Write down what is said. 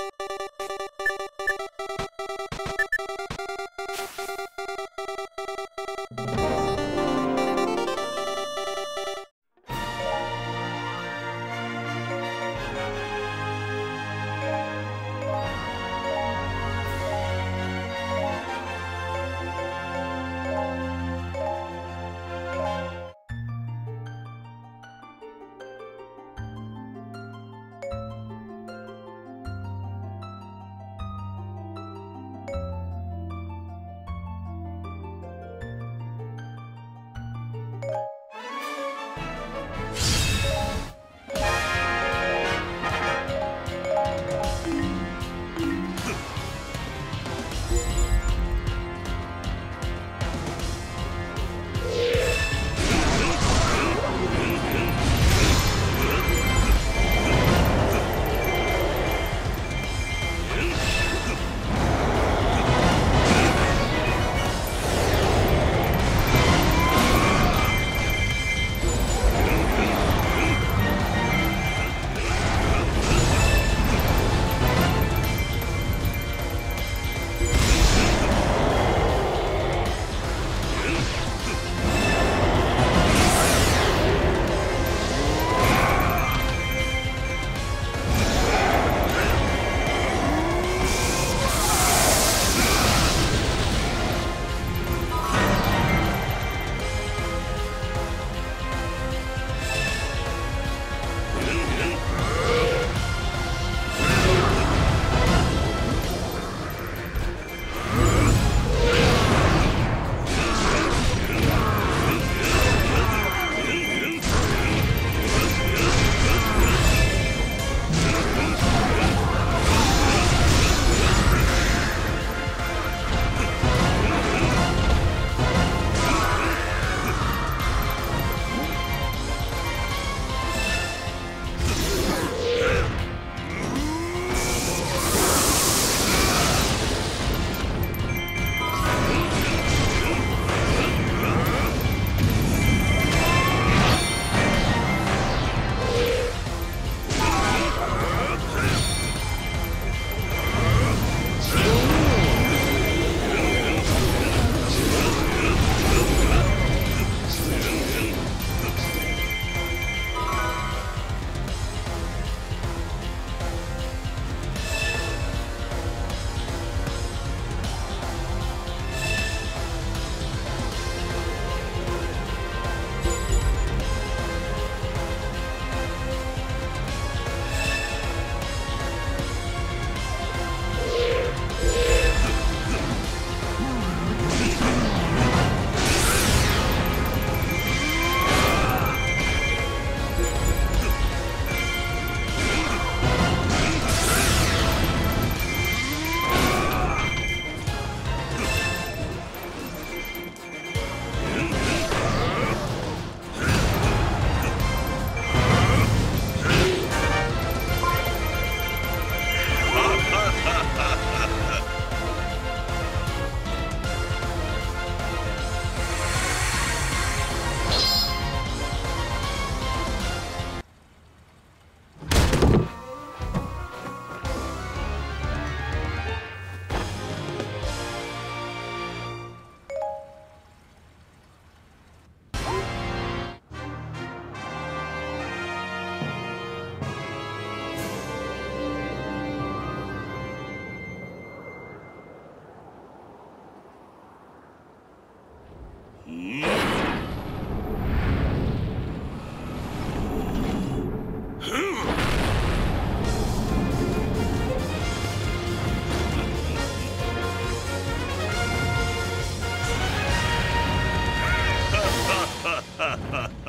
you Ha ha ha!